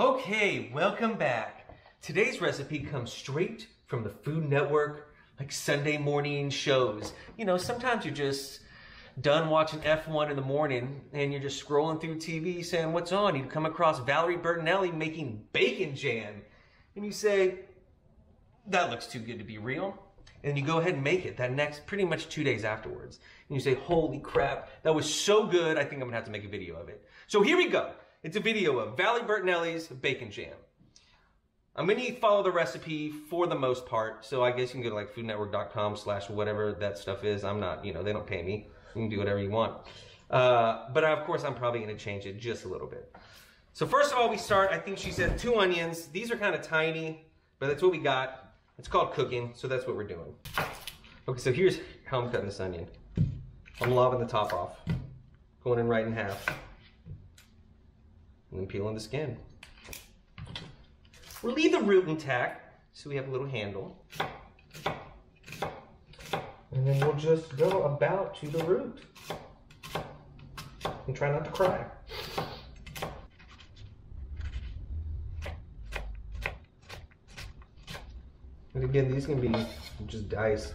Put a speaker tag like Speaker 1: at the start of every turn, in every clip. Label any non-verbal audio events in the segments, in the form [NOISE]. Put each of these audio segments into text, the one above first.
Speaker 1: Okay, welcome back. Today's recipe comes straight from the Food Network, like Sunday morning shows. You know, sometimes you're just done watching F1 in the morning and you're just scrolling through TV saying, What's on? You come across Valerie Bertinelli making bacon jam. And you say, That looks too good to be real. And you go ahead and make it that next, pretty much two days afterwards. And you say, Holy crap, that was so good, I think I'm gonna have to make a video of it. So here we go. It's a video of Valerie Bertinelli's bacon jam. I'm gonna follow the recipe for the most part, so I guess you can go to like foodnetwork.com slash whatever that stuff is. I'm not, you know, they don't pay me. You can do whatever you want. Uh, but of course, I'm probably gonna change it just a little bit. So first of all, we start, I think she said two onions. These are kind of tiny, but that's what we got. It's called cooking, so that's what we're doing. Okay, so here's how I'm cutting this onion. I'm lobbing the top off, going in right in half, and peeling the skin. We'll leave the root intact, so we have a little handle. And then we'll just go about to the root. And try not to cry. And again, these can be just diced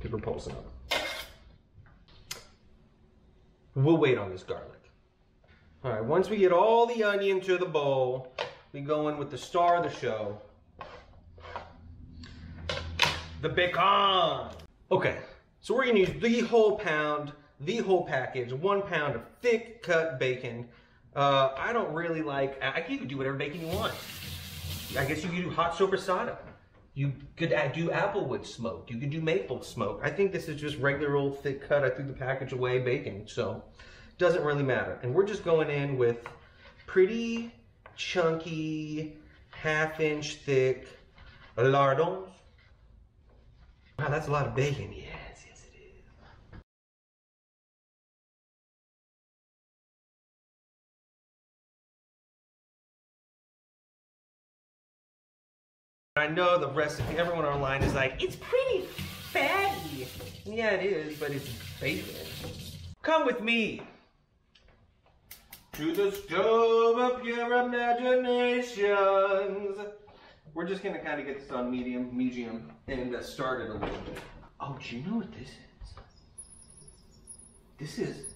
Speaker 1: paper pulsing them. We'll wait on this garlic. All right, once we get all the onion to the bowl, we go in with the star of the show, the bacon. Okay, so we're gonna use the whole pound, the whole package, one pound of thick cut bacon. Uh, I don't really like, I can do whatever bacon you want. I guess you could do hot soppressata. You could do applewood smoked. You could do maple smoked. I think this is just regular old thick cut. I threw the package away bacon, so doesn't really matter. And we're just going in with pretty chunky, half inch thick lardons. Wow, that's a lot of bacon. Yes, yes it is. I know the recipe, everyone online is like, it's pretty fatty. Yeah, it is, but it's bacon. Come with me to the stove of your imaginations. We're just gonna kind of get this on medium, medium, and uh, start it a little bit. Oh, do you know what this is? This is,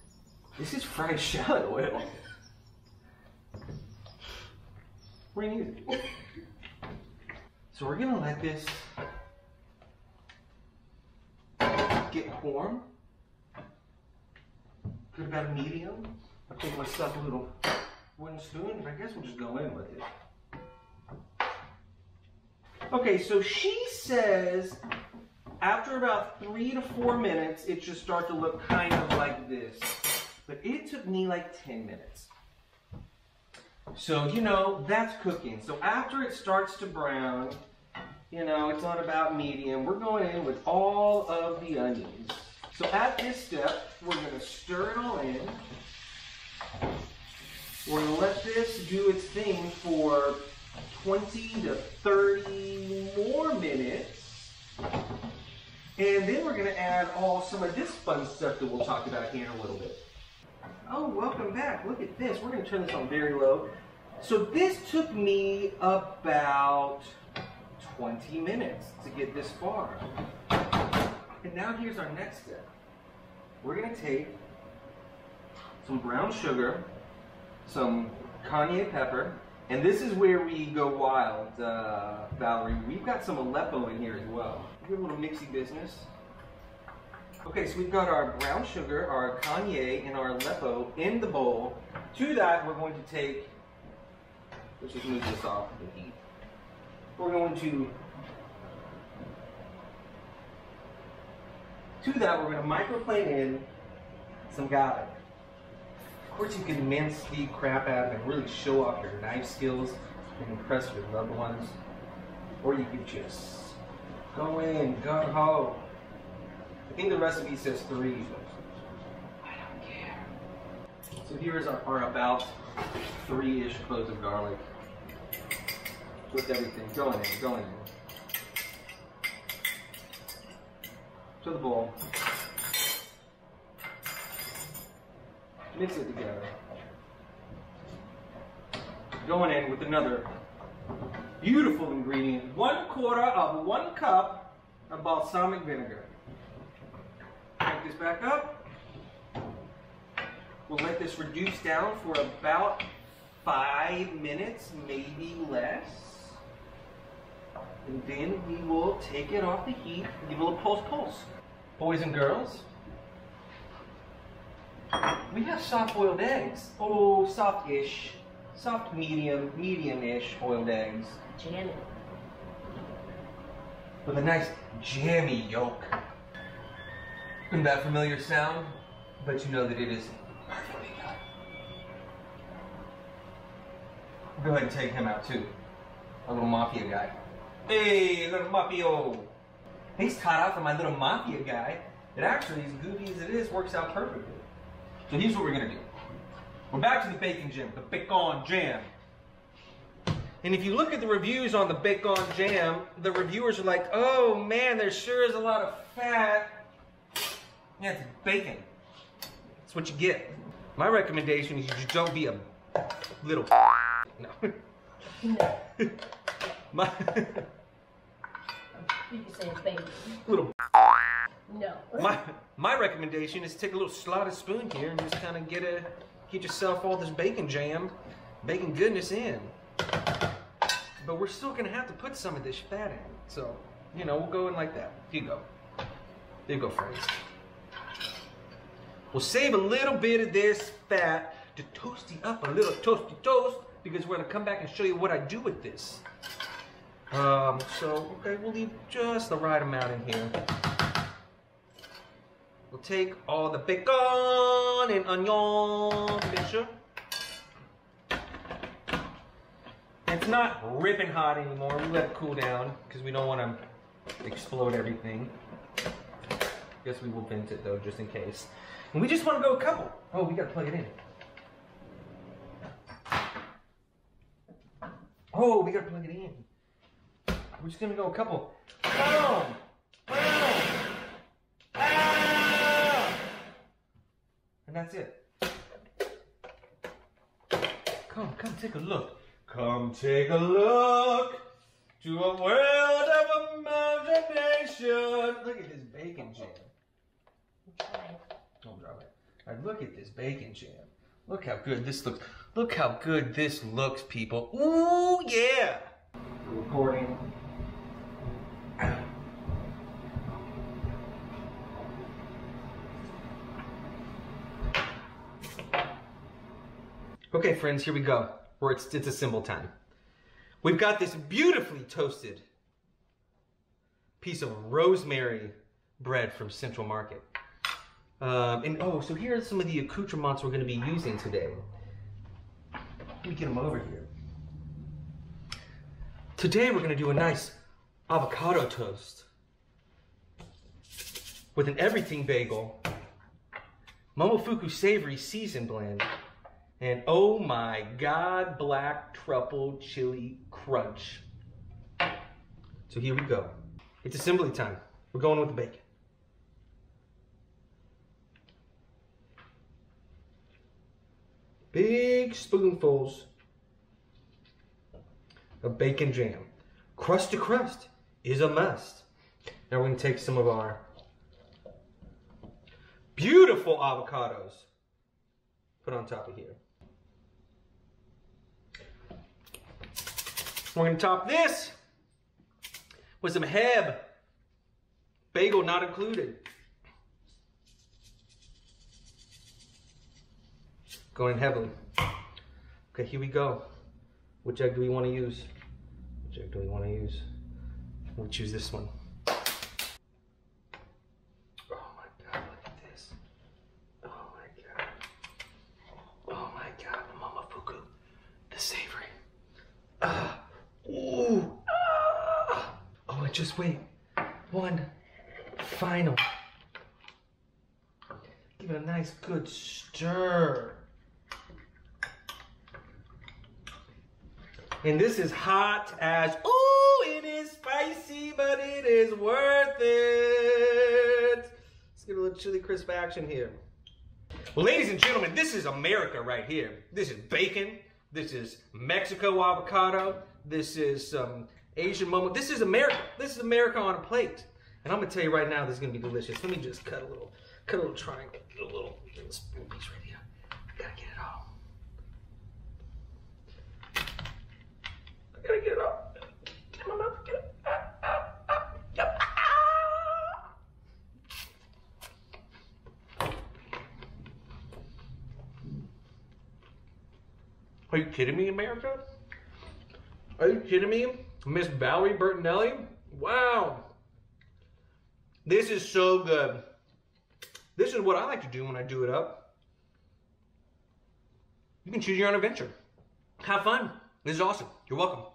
Speaker 1: this is fried [LAUGHS] shallot oil. We're gonna use it. So we're gonna let this get warm. Put about medium. I picked myself a little wooden spoon, I guess we'll just go in with it. Okay, so she says after about three to four minutes, it should start to look kind of like this. But it took me like 10 minutes. So, you know, that's cooking. So after it starts to brown, you know, it's on about medium, we're going in with all of the onions. So at this step, we're gonna stir it all in. We're gonna let this do its thing for 20 to 30 more minutes. And then we're gonna add all some of this fun stuff that we'll talk about here in a little bit. Oh, welcome back. Look at this. We're gonna turn this on very low. So this took me about 20 minutes to get this far. And now here's our next step. We're gonna take some brown sugar, some cayenne pepper, and this is where we go wild, uh, Valerie. We've got some Aleppo in here as well. We have a little mixy business. Okay, so we've got our brown sugar, our cayenne, and our Aleppo in the bowl. To that, we're going to take, let's just move this off the heat. We're going to, to that, we're going to microplane in some garlic. Of course, you can mince the crap out of it and really show off your knife skills and impress your loved ones. Or you could just go in, gung ho. I think the recipe says three, but I don't care. So here's our, our about three-ish cloves of garlic with everything. Going in, going in. To the bowl. Mix it together. going in with another beautiful ingredient. One quarter of one cup of balsamic vinegar. Crank this back up. We'll let this reduce down for about five minutes, maybe less. And then we will take it off the heat give it a little pulse pulse. Boys and girls, we have soft boiled eggs. Oh, soft-ish. Soft medium, medium-ish boiled eggs.
Speaker 2: Janet.
Speaker 1: With a nice jammy yolk. Isn't that familiar sound? But you know that it is perfectly done. Go ahead and take him out too. A little mafia guy. Hey, little mafio. He's taught out for my little mafia guy. It actually, as goofy as it is, works out perfectly. So here's what we're gonna do. We're back to the bacon jam, the bacon jam. And if you look at the reviews on the bacon jam, the reviewers are like, oh man, there sure is a lot of fat. Yeah, it's bacon. That's what you get. My recommendation is you just don't be a little [LAUGHS] no.
Speaker 2: No. [LAUGHS]
Speaker 1: My
Speaker 2: You can say it's [LAUGHS] baby.
Speaker 1: little
Speaker 2: No.
Speaker 1: my my recommendation is take a little slotted spoon here and just kind of get a get yourself all this bacon jam, bacon goodness in. But we're still gonna have to put some of this fat in. So, you know, we'll go in like that. Here you go. There you go, friends. We'll save a little bit of this fat to toasty up a little toasty toast because we're gonna come back and show you what I do with this. Um, so, okay, we'll leave just the right amount in here. We'll take all the bacon and onion mixture. It's not ripping hot anymore. We let it cool down because we don't want to explode everything. Guess we will vent it though, just in case. And we just want to go a couple. Oh, we gotta plug it in. Oh, we gotta plug it in. We're just gonna go a couple. Boom! And that's it. Come, come take a look. Come take a look to a world of imagination. Look at this bacon jam. Don't drop it. All right, look at this bacon jam. Look how good this looks. Look how good this looks, people. Ooh, yeah. Recording. Okay, friends, here we go. Where it's, it's a symbol time. We've got this beautifully toasted piece of rosemary bread from Central Market. Um, and oh, so here are some of the accoutrements we're going to be using today. Let me get them over here. Today we're going to do a nice avocado toast with an everything bagel, Momofuku savory season blend, and oh my god, black truffle chili crunch. So here we go. It's assembly time. We're going with the bacon. Big spoonfuls of bacon jam. Crust to crust is a must. Now we're to take some of our beautiful avocados, put on top of here. We're to top this with some H-E-B. Bagel not included. Going heavily. Okay, here we go. Which egg do we want to use? Which egg do we want to use? We'll choose this one. Oh my god, look at this. Oh my god. Oh my god, the Momofuku. The savory. Ah. Ooh. Ah. Oh, and just wait. One final. Give it a nice good stir. And this is hot as, ooh, it is spicy, but it is worth it. Let's get a little chili crisp action here. Well, ladies and gentlemen, this is America right here. This is bacon This is Mexico avocado. This is some Asian momo. This is America. This is America on a plate. And I'm gonna tell you right now, this is gonna be delicious. Let me just cut a little, cut a little triangle, a little, little piece right here. I gotta get it all. I gotta get it all. Get my mouth. Get it. Ah, ah, ah. Ah. Are you kidding me, America? Are you kidding me? Miss Valerie Bertinelli? Wow. This is so good. This is what I like to do when I do it up. You can choose your own adventure. Have fun. This is awesome. You're welcome.